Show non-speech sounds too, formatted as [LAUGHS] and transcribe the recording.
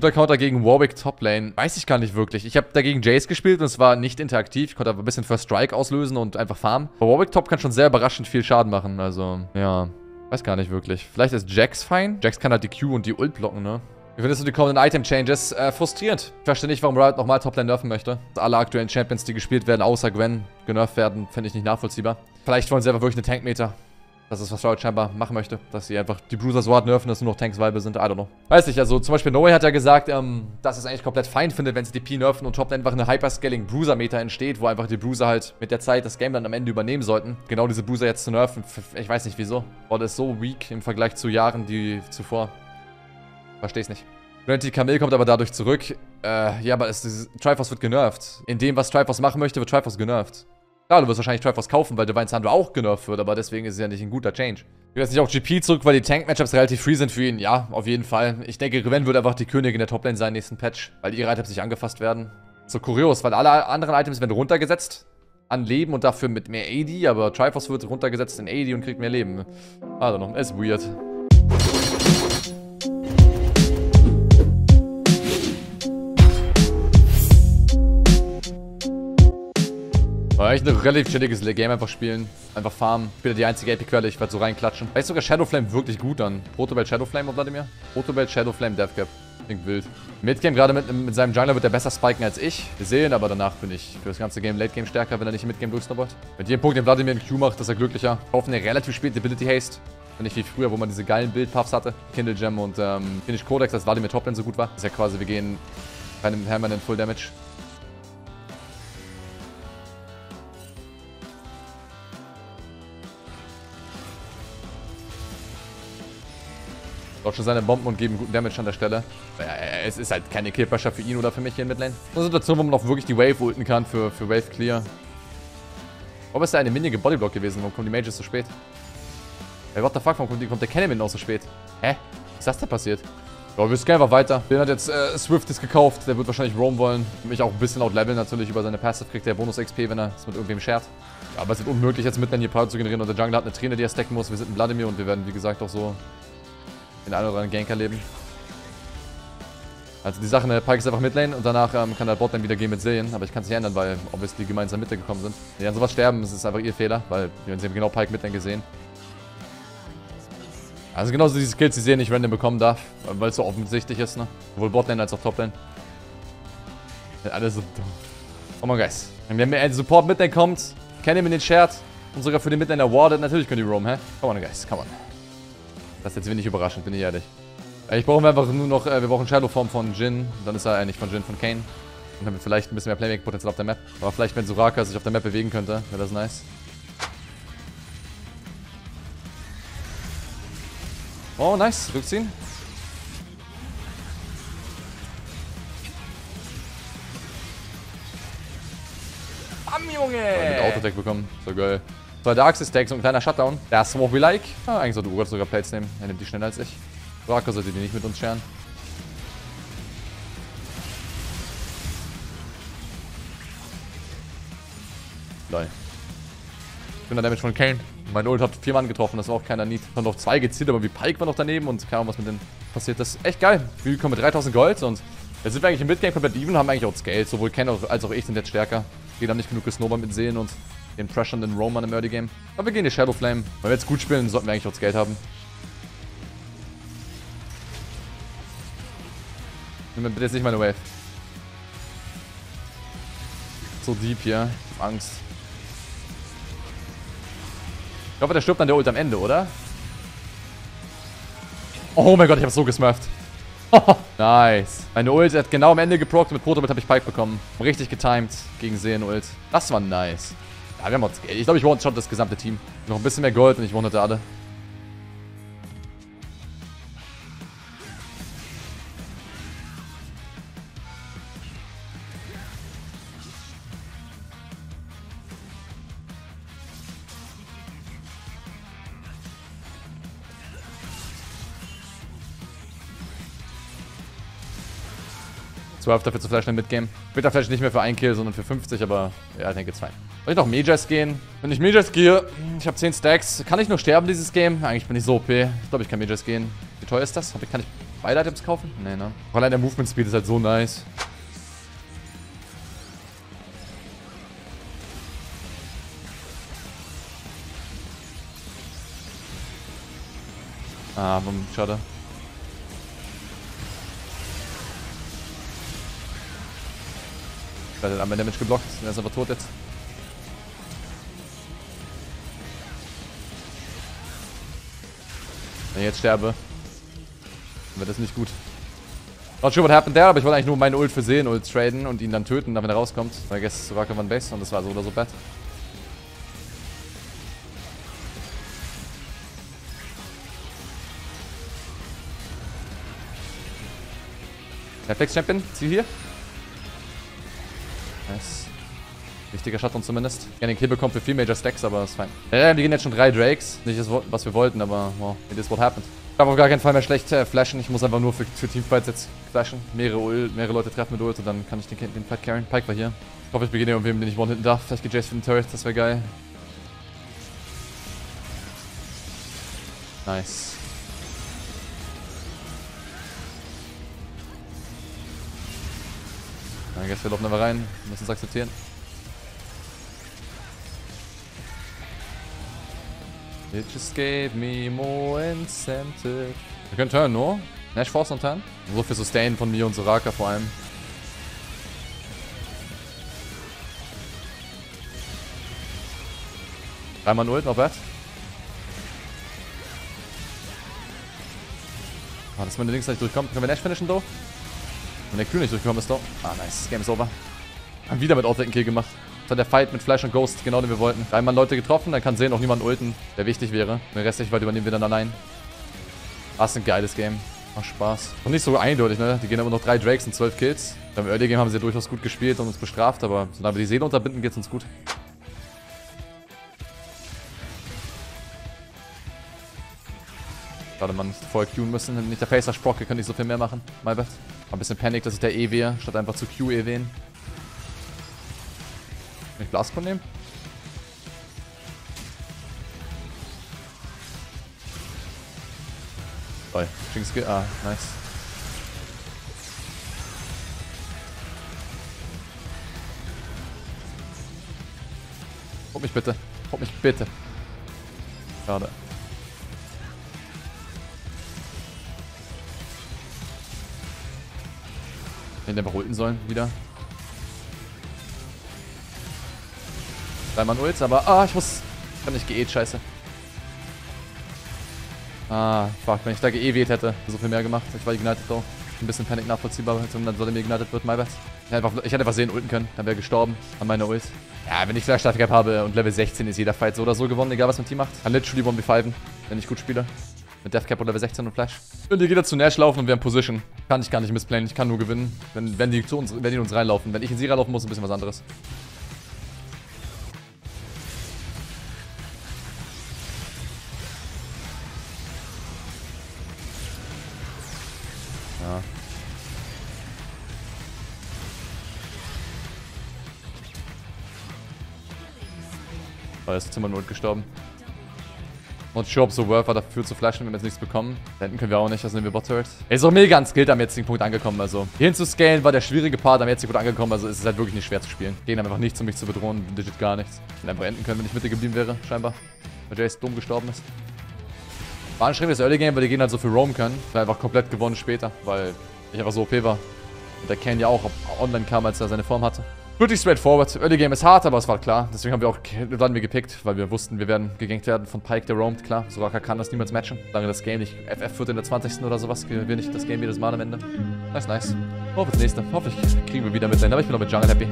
Guter Counter gegen Warwick Toplane. Weiß ich gar nicht wirklich. Ich habe dagegen Jace gespielt und es war nicht interaktiv. Ich konnte aber ein bisschen First Strike auslösen und einfach farmen. Aber Warwick Top kann schon sehr überraschend viel Schaden machen. Also, ja. Weiß gar nicht wirklich. Vielleicht ist Jax fein. Jax kann halt die Q und die Ult blocken, ne? Wie findest du die kommenden Item-Changes? Äh, frustrierend. Ich verstehe nicht, warum Riot nochmal Toplane nerven möchte. Alle aktuellen Champions, die gespielt werden, außer Gwen, genervt werden, finde ich nicht nachvollziehbar. Vielleicht wollen sie einfach wirklich eine Tank-Meter. Das ist, was Riot scheinbar machen möchte. Dass sie einfach die Bruiser so hart nerven, dass nur noch Tanks Weibe sind. I don't know. Weiß nicht, also zum Beispiel Noe hat ja gesagt, ähm, dass es eigentlich komplett fein findet, wenn sie DP nerven und Toplane einfach eine Hyperscaling Bruiser-Meter entsteht, wo einfach die Bruiser halt mit der Zeit das Game dann am Ende übernehmen sollten. Genau diese Bruiser jetzt zu nerven, ich weiß nicht wieso. Boah, das ist so weak im Vergleich zu Jahren, die zuvor. Versteh's nicht. Renty Camille kommt aber dadurch zurück. Äh, ja, aber es, Triforce wird genervt. In dem, was Triforce machen möchte, wird Triforce genervt. Klar, du wirst wahrscheinlich Triforce kaufen, weil Divine Thunder auch genervt wird, aber deswegen ist es ja nicht ein guter Change. Will jetzt nicht auch GP zurück, weil die Tank-Matchups relativ free sind für ihn. Ja, auf jeden Fall. Ich denke, Riven wird einfach die Königin der Toplane sein, nächsten Patch, weil ihre Items nicht angefasst werden. So kurios, weil alle anderen Items werden runtergesetzt an Leben und dafür mit mehr AD, aber Triforce wird runtergesetzt in AD und kriegt mehr Leben. Also noch, ist weird. Echt ein relativ chilliges Game einfach spielen. Einfach farmen. Ich bin die einzige AP-Quelle, ich werde so reinklatschen. Vielleicht sogar Shadowflame wirklich gut an. Protobelt Shadowflame auf Vladimir? Protobelt Shadowflame Deathcap. Klingt wild. Midgame gerade mit, mit seinem Jungler wird er besser spiken als ich. Wir sehen, aber danach bin ich für das ganze Game Late Game stärker, wenn er nicht im Midgame durchsnobbert. Mit jedem Punkt, den Vladimir in Q macht, ist er glücklicher. Kaufen eine relativ spät Ability Haste. Nicht wie früher, wo man diese geilen Build-Puffs hatte. Kindle Gem und ähm, Finish Codex, als Vladimir Toplane so gut war. Das ist ja quasi, wir gehen bei einem in Full Damage. Dodgen seine Bomben und geben guten Damage an der Stelle. Es ist halt keine Killpressure für ihn oder für mich hier in Midlane. Eine Situation, wo man auch wirklich die Wave ulten kann für, für Wave Clear. Warum ist da eine Minion Bodyblock gewesen? Warum kommen die Mages so spät? Ey, what the fuck? Warum kommt, die, kommt der Cannon auch so spät? Hä? Was ist das denn passiert? Ja, wir scannen einfach weiter. Den hat jetzt äh, Swift gekauft. Der wird wahrscheinlich Roam wollen. Mich auch ein bisschen outleveln natürlich. Über seine Passive kriegt der Bonus-XP, wenn er es mit irgendwem shared. Ja, aber es ist unmöglich, jetzt Midlane hier Power zu generieren. Und der Jungler hat eine Träne, die er stacken muss. Wir sind in Vladimir und wir werden, wie gesagt, auch so den einen oder anderen Ganker leben. Also die Sache, der Pike ist einfach Midlane und danach ähm, kann der Botlane wieder gehen mit Zillion, aber ich kann es nicht ändern, weil obviously gemeinsam Mitte gekommen sind. Wenn die an sowas sterben, ist es einfach ihr Fehler, weil wir haben genau Pike Midlane gesehen. Also genauso diese Skills, die Sehen nicht random bekommen darf, weil es so offensichtlich ist, ne? Sowohl Botlane als auch Toplane. Alle so dumm. Oh mein Guys. Wenn mir ein Support Midlane kommt, kennt ihr in den Shared und sogar für den Midlane awarded, natürlich können die roam, hä? Come on, guys, come on. Das ist jetzt wenig überraschend, bin ich ehrlich. Äh, ich brauche einfach nur noch, äh, wir brauchen Shadow-Form von Jin. Dann ist er eigentlich von Jin, von Kane. Und dann haben wir vielleicht ein bisschen mehr Playmaking-Potenzial auf der Map. Aber vielleicht, wenn Soraka sich auf der Map bewegen könnte, wäre das nice. Oh, nice. Rückziehen. Bam, Junge! Mit Autotech bekommen. So geil. Axe Stack, so ein kleiner Shutdown. That's what we like. Ah, eigentlich sollte Urgot sogar Plates nehmen. Er nimmt die schneller als ich. Raka sollte die nicht mit uns scheren. Lol. Ich bin der Damage von Kane. Mein Ult hat vier Mann getroffen, das war auch keiner Need. Hat noch zwei gezielt, aber wie Pike war noch daneben und keine Ahnung, was mit denen passiert ist. Echt geil. Wir kommen mit 3000 Gold und jetzt sind wir eigentlich im Midgame komplett even, haben eigentlich auch Scale. Sowohl Ken als auch ich sind jetzt stärker. Wir haben nicht genug gesnowball mit Seelen und den pressurenden Roman im Early Game. Aber wir gehen die Shadow Flame. Wenn wir jetzt gut spielen, sollten wir eigentlich auch das Geld haben. Nimm mir bitte jetzt nicht meine Wave. So deep hier. Ich hab Angst. Ich hoffe, der stirbt an der Ult am Ende, oder? Oh mein Gott, ich hab so gesmurft. [LAUGHS] nice. Meine Ult hat genau am Ende geproct. Mit Protobit habe ich Pike bekommen. Richtig getimed gegen Seen-Ult. Das war nice. Ja, wir haben uns Geld. Ich glaube, ich one schon das gesamte Team. Noch ein bisschen mehr Gold und ich one alle. Zwölf dafür zu flashen im Midgame. Bitter Flash nicht mehr für einen Kill, sondern für 50, aber ja, ich denke zwei. Soll ich noch Mages gehen? Wenn ich Mages gehe, ich habe 10 Stacks. Kann ich nur sterben dieses Game? Eigentlich bin ich so OP. Ich glaube, ich kann Mages gehen. Wie teuer ist das? Kann ich beide Items kaufen? Nee, ne? Allein der Movement Speed ist halt so nice. Ah, schade. Ich werde einmal Damage geblockt. Er ist einfach tot jetzt. Wenn ich jetzt sterbe, dann wird das nicht gut. Not sure what happened there, aber ich wollte eigentlich nur meine Ult versehen, Ult traden und ihn dann töten, wenn er rauskommt. Weil guess Soraka war ein Base und das war so oder so bad. Netflix Champion, Ziel hier. Wichtiger Shutdown zumindest. Ja, den Kill bekommt für viel Major Stacks, aber ist fein. Ja, die gehen jetzt schon drei Drakes. Nicht das, was wir wollten, aber wow, it is what happened. Ich darf auf gar keinen Fall mehr schlecht äh, flashen. Ich muss einfach nur für, für Teamfights jetzt flashen. Mehrere, Ult, mehrere Leute treffen mit Ult und dann kann ich den, den Fight carryen. Pike war hier. Ich hoffe, ich beginne irgendwem, den ich one-hitten darf. Vielleicht geht Jace für den Turret, das wäre geil. Nice. I guess wir laufen einfach rein. Wir müssen es akzeptieren. It just gave me more incentive. Wir können turn, no? Nash Force und turn? So viel Sustain von mir und Soraka vor allem. Dreimal Ult, not bad. Ah, dass meine Links nicht durchkommt. Können wir Nash finishen, though? Wenn der Kühl nicht durchgekommen ist, doch. Ah, nice. Game is over. Haben wieder mit Outlet Kill gemacht. Das war der Fight mit Flash und Ghost, genau den wir wollten. Dreimal Leute getroffen, dann kann sehen auch niemand ulten, der wichtig wäre. Den restlichen Fight übernehmen wir dann allein. Ah, ist ein geiles Game. Macht Spaß. Und nicht so eindeutig, ne? Die gehen aber noch drei Drakes und zwölf Kills. Beim Early Game haben sie durchaus gut gespielt und uns bestraft, aber solange wir die Seele unterbinden, geht's uns gut. Schade, man voll queuen müssen. Nicht der Pacer Sprocke, kann nicht so viel mehr machen. My bad. Ein bisschen Panik, dass ich der E wäre, statt einfach zu Q E wählen. Kann ich Blastcon nehmen? Toll. Jinx Ah, nice. Hopp mich bitte. Hopp mich bitte. Schade. Den einfach ulten sollen, wieder. Dreimal Ult, aber... Ah, ich muss... Ich kann nicht geäht, scheiße. Ah, fuck, wenn ich da geäht hätte, so viel mehr gemacht. Ich war ignited though. Ein bisschen Panik nachvollziehbar, wenn dann sollte mir ignited wird, my bad. Ich hätte, einfach, ich hätte einfach sehen ulten können, dann wäre gestorben an meiner Ult. Ja, wenn ich Flash Gap habe und Level 16 ist jeder Fight so oder so gewonnen, egal was mein Team macht. Kann literally 1v5, wenn ich gut spiele. Mit Deathcap und Level 16 und Flash. Und die geht zu Nash laufen und wir haben Position. Kann ich gar nicht missplayen, ich kann nur gewinnen, wenn, wenn, die zu uns, wenn die uns reinlaufen. Wenn ich in sie reinlaufen muss, ein bisschen was anderes. Oh, ist Zimmer Not gestorben. Not sure, ob so worth war dafür zu flashen, wenn wir jetzt nichts bekommen. Da können wir auch nicht, also nehmen wir Bot Turret. Ey, ist auch mega an Skill am jetzigen Punkt angekommen, also. Hierhin zu scalen war der schwierige Part am jetzigen Punkt angekommen, also ist es halt wirklich nicht schwer zu spielen. Gehen einfach nichts, um mich zu bedrohen, legit gar nichts. Ich hätte einfach enden können, wenn ich Mitte geblieben wäre, scheinbar. Weil Jace dumm gestorben ist. War anstrengendes Early Game, weil die gehen halt so viel roam können. War einfach komplett gewonnen später, weil ich einfach so OP war. Und der Ken ja auch online kam, als er seine Form hatte. Pretty straightforward. Early Game ist hart, aber es war klar. Deswegen haben wir auch wir gepickt, weil wir wussten, wir werden gegankt werden von Pike, der roamt. Klar, Soraka kann das niemals matchen. Solange das Game nicht FF wird in der 20. oder sowas, gewinne ich das Game jedes Mal am Ende. Nice, nice. Hoffe das nächste. Hoffe ich kriegen wir wieder mit sein, aber ich bin auch mit Jungle happy.